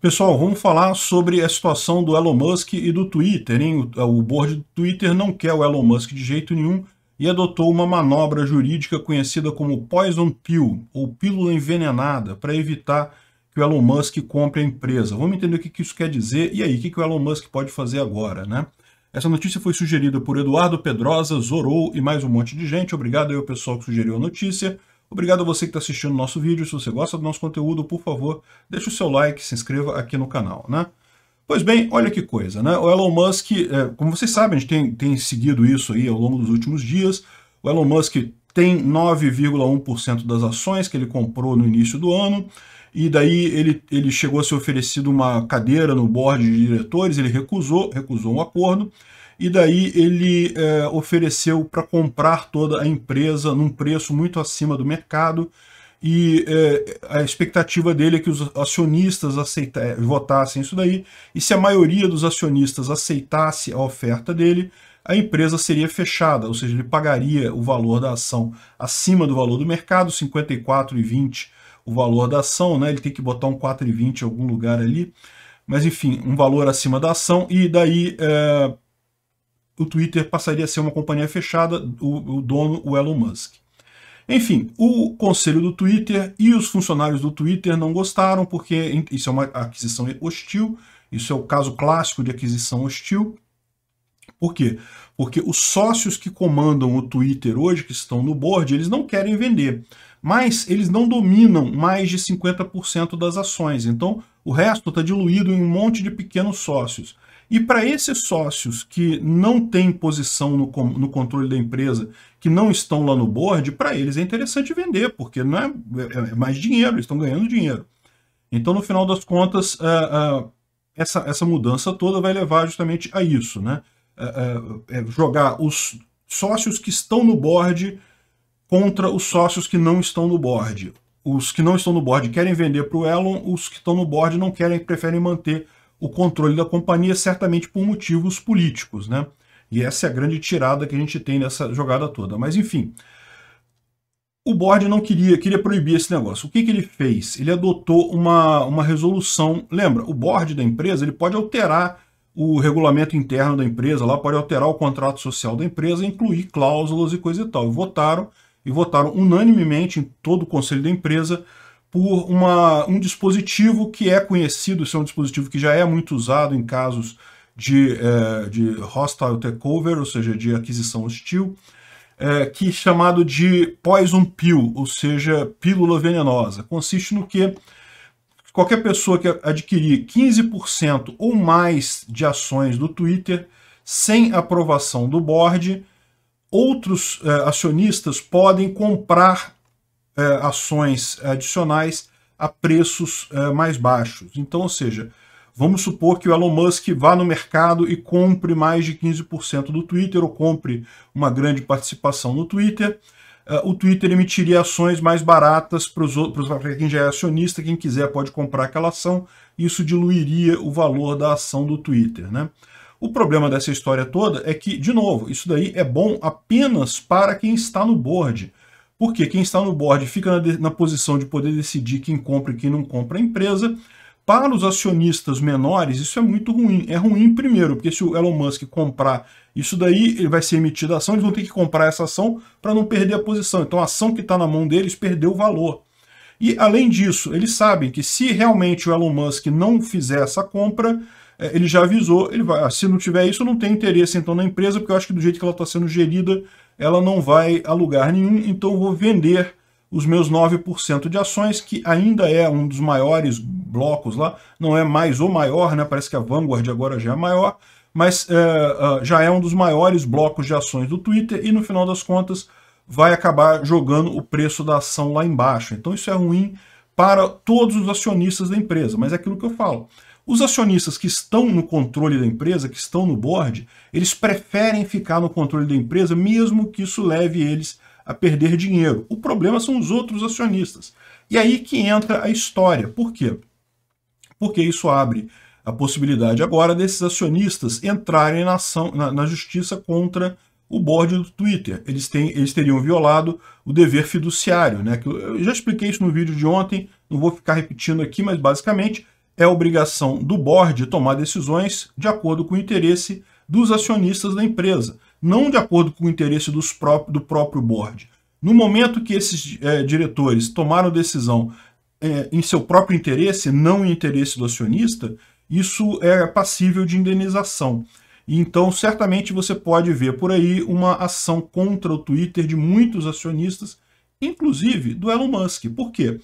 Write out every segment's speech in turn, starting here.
Pessoal, vamos falar sobre a situação do Elon Musk e do Twitter. Hein? O board do Twitter não quer o Elon Musk de jeito nenhum e adotou uma manobra jurídica conhecida como Poison Pill, ou pílula envenenada, para evitar que o Elon Musk compre a empresa. Vamos entender o que isso quer dizer e aí, o que o Elon Musk pode fazer agora, né? Essa notícia foi sugerida por Eduardo Pedrosa, Zorou e mais um monte de gente. Obrigado aí ao pessoal que sugeriu a notícia. Obrigado a você que está assistindo o nosso vídeo. Se você gosta do nosso conteúdo, por favor, deixe o seu like, se inscreva aqui no canal, né? Pois bem, olha que coisa, né? O Elon Musk, é, como vocês sabem, a gente tem, tem seguido isso aí ao longo dos últimos dias. O Elon Musk tem 9,1% das ações que ele comprou no início do ano, e daí ele, ele chegou a ser oferecido uma cadeira no board de diretores, ele recusou, recusou um acordo, e daí ele é, ofereceu para comprar toda a empresa num preço muito acima do mercado, e é, a expectativa dele é que os acionistas aceita, é, votassem isso daí, e se a maioria dos acionistas aceitasse a oferta dele, a empresa seria fechada, ou seja, ele pagaria o valor da ação acima do valor do mercado, 54,20 o valor da ação, né? ele tem que botar um 4,20 em algum lugar ali, mas enfim, um valor acima da ação, e daí é, o Twitter passaria a ser uma companhia fechada, o, o dono, o Elon Musk. Enfim, o conselho do Twitter e os funcionários do Twitter não gostaram, porque isso é uma aquisição hostil, isso é o caso clássico de aquisição hostil. Por quê? Porque os sócios que comandam o Twitter hoje, que estão no board, eles não querem vender, mas eles não dominam mais de 50% das ações, então o resto está diluído em um monte de pequenos sócios. E para esses sócios que não têm posição no, no, controle da empresa, que não estão lá no board, para eles é interessante vender, porque não é, é, é, mais dinheiro, eles estão ganhando dinheiro. Então, no final das contas, uh, uh, essa, essa mudança toda vai levar justamente a isso, né? Uh, jogar os sócios que estão no board contra os sócios que não estão no board. Os que não estão no board querem vender para o Elon, os que estão no board não querem, preferem manter o controle da companhia, certamente por motivos políticos, né? E essa é a grande tirada que a gente tem nessa jogada toda. Mas, enfim, o board não queria, queria proibir esse negócio. O que, que ele fez? Ele adotou uma, uma resolução. Lembra, o board da empresa ele pode alterar o regulamento interno da empresa, lá pode alterar o contrato social da empresa, incluir cláusulas e coisa e tal. E votaram, e votaram unanimemente em todo o conselho da empresa por uma, um dispositivo que é conhecido, isso é um dispositivo que já é muito usado em casos de, é, de hostile takeover, ou seja, de aquisição hostil, é, que é chamado de poison pill, ou seja, pílula venenosa. Consiste no que qualquer pessoa que adquirir 15% ou mais de ações do Twitter sem aprovação do board, outros é, acionistas podem comprar ações adicionais a preços é, mais baixos. Então, ou seja, vamos supor que o Elon Musk vá no mercado e compre mais de 15% do Twitter ou compre uma grande participação no Twitter. É, o Twitter emitiria ações mais baratas para quem já é acionista, quem quiser pode comprar aquela ação, isso diluiria o valor da ação do Twitter. Né? O problema dessa história toda é que, de novo, isso daí é bom apenas para quem está no board. Porque quem está no board fica na, na posição de poder decidir quem compra e quem não compra a empresa. Para os acionistas menores, isso é muito ruim. É ruim, primeiro, porque se o Elon Musk comprar isso daí, ele vai ser emitida a ação, eles vão ter que comprar essa ação para não perder a posição. Então a ação que está na mão deles perdeu o valor. E, além disso, eles sabem que se realmente o Elon Musk não fizer essa compra, é, ele já avisou, ele vai, se não tiver isso, não tem interesse então na empresa, porque eu acho que do jeito que ela está sendo gerida, ela não vai a lugar nenhum, então vou vender os meus 9% de ações, que ainda é um dos maiores blocos lá, não é mais o maior, né? parece que a Vanguard agora já é maior, mas é, já é um dos maiores blocos de ações do Twitter e no final das contas vai acabar jogando o preço da ação lá embaixo. Então isso é ruim para todos os acionistas da empresa, mas é aquilo que eu falo. Os acionistas que estão no controle da empresa, que estão no board, eles preferem ficar no controle da empresa, mesmo que isso leve eles a perder dinheiro. O problema são os outros acionistas. E aí que entra a história. Por quê? Porque isso abre a possibilidade agora desses acionistas entrarem na, ação, na, na justiça contra o board do Twitter. Eles, têm, eles teriam violado o dever fiduciário. Né? Eu já expliquei isso no vídeo de ontem, não vou ficar repetindo aqui, mas basicamente é obrigação do board tomar decisões de acordo com o interesse dos acionistas da empresa, não de acordo com o interesse dos próprios, do próprio board. No momento que esses é, diretores tomaram decisão é, em seu próprio interesse, não em interesse do acionista, isso é passível de indenização. Então, certamente você pode ver por aí uma ação contra o Twitter de muitos acionistas, inclusive do Elon Musk. Por quê?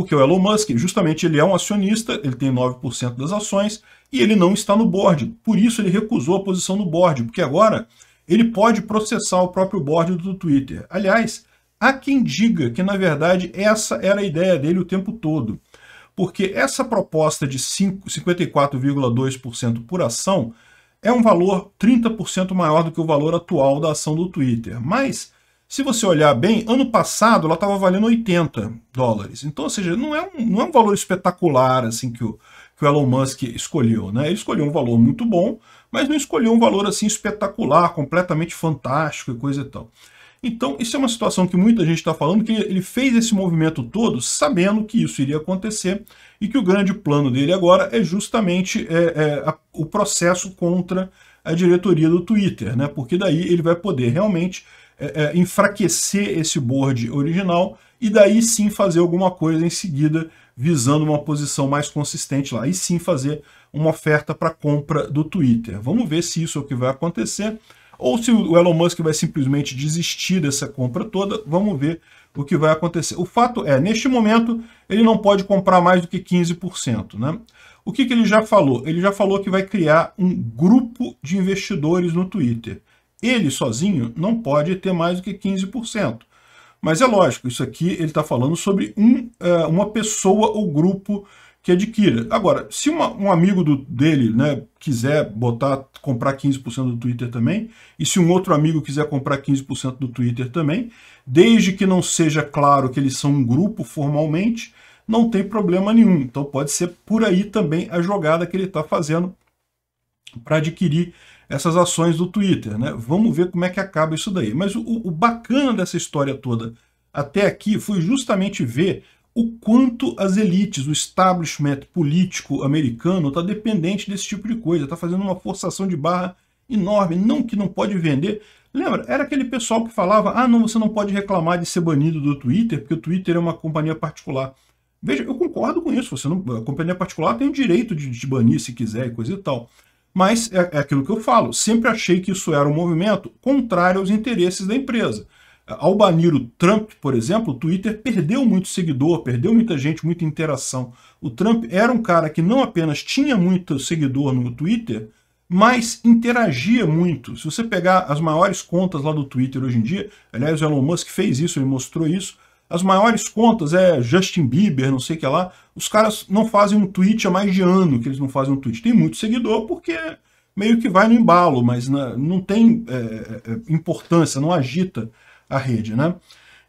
Porque o Elon Musk, justamente, ele é um acionista, ele tem 9% das ações e ele não está no board. Por isso ele recusou a posição no board, porque agora ele pode processar o próprio board do Twitter. Aliás, há quem diga que, na verdade, essa era a ideia dele o tempo todo. Porque essa proposta de 54,2% por ação é um valor 30% maior do que o valor atual da ação do Twitter. Mas, se você olhar bem, ano passado ela estava valendo 80 dólares. Então, ou seja, não é um, não é um valor espetacular assim que o, que o Elon Musk escolheu. Né? Ele escolheu um valor muito bom, mas não escolheu um valor assim espetacular, completamente fantástico e coisa e tal. Então, isso é uma situação que muita gente está falando, que ele fez esse movimento todo sabendo que isso iria acontecer e que o grande plano dele agora é justamente é, é, a, o processo contra a diretoria do Twitter, né? porque daí ele vai poder realmente é, é enfraquecer esse board original e daí sim fazer alguma coisa em seguida visando uma posição mais consistente lá, e sim fazer uma oferta para compra do Twitter. Vamos ver se isso é o que vai acontecer ou se o Elon Musk vai simplesmente desistir dessa compra toda, vamos ver o que vai acontecer. O fato é, neste momento, ele não pode comprar mais do que 15%. Né? O que, que ele já falou? Ele já falou que vai criar um grupo de investidores no Twitter. Ele sozinho não pode ter mais do que 15%. Mas é lógico, isso aqui ele está falando sobre um, é, uma pessoa ou grupo que adquira. Agora, se uma, um amigo do, dele né, quiser botar, comprar 15% do Twitter também, e se um outro amigo quiser comprar 15% do Twitter também, desde que não seja claro que eles são um grupo formalmente, não tem problema nenhum. Então pode ser por aí também a jogada que ele está fazendo para adquirir essas ações do Twitter. Né? Vamos ver como é que acaba isso daí. Mas o, o bacana dessa história toda até aqui foi justamente ver o quanto as elites, o establishment político americano está dependente desse tipo de coisa, está fazendo uma forçação de barra enorme, não que não pode vender. Lembra, era aquele pessoal que falava, ah não, você não pode reclamar de ser banido do Twitter, porque o Twitter é uma companhia particular. Veja, eu concordo com isso, você não, a companhia particular tem o direito de te banir se quiser e coisa e tal. Mas é, é aquilo que eu falo, sempre achei que isso era um movimento contrário aos interesses da empresa. Ao banir o Trump, por exemplo, o Twitter perdeu muito seguidor, perdeu muita gente, muita interação. O Trump era um cara que não apenas tinha muito seguidor no Twitter, mas interagia muito. Se você pegar as maiores contas lá do Twitter hoje em dia, aliás, o Elon Musk fez isso, ele mostrou isso, as maiores contas é Justin Bieber, não sei o que lá, os caras não fazem um tweet há mais de ano que eles não fazem um tweet. Tem muito seguidor porque meio que vai no embalo, mas não tem é, é, é, importância, não agita a rede, né?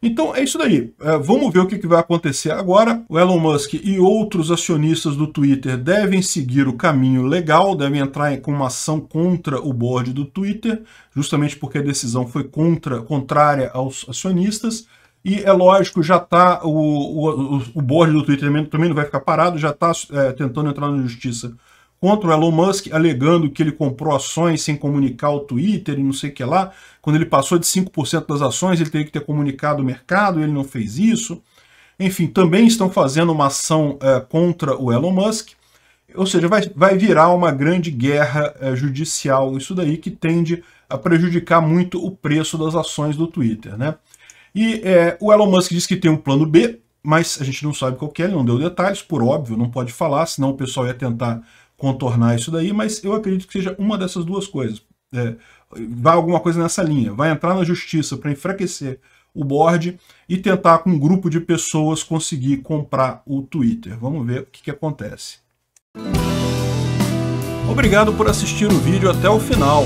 Então é isso daí. É, vamos ver o que, vai acontecer agora. O Elon Musk e outros acionistas do Twitter devem seguir o caminho legal, devem entrar com uma ação contra o board do Twitter, justamente porque a decisão foi contra, contrária aos acionistas. E é lógico, já está o, o, o board do Twitter também não vai ficar parado, já está é, tentando entrar na justiça contra o Elon Musk, alegando que ele comprou ações sem comunicar o Twitter e não sei o que lá. Quando ele passou de 5% das ações, ele teria que ter comunicado o mercado, ele não fez isso. Enfim, também estão fazendo uma ação é, contra o Elon Musk. Ou seja, vai, vai virar uma grande guerra é, judicial, isso daí que tende a prejudicar muito o preço das ações do Twitter. Né? E é, o Elon Musk diz que tem um plano B, mas a gente não sabe qual é, ele não deu detalhes, por óbvio, não pode falar, senão o pessoal ia tentar contornar isso daí, mas eu acredito que seja uma dessas duas coisas. É, vai alguma coisa nessa linha, vai entrar na justiça para enfraquecer o board e tentar com um grupo de pessoas conseguir comprar o Twitter. Vamos ver o que, que acontece. Obrigado por assistir o vídeo até o final.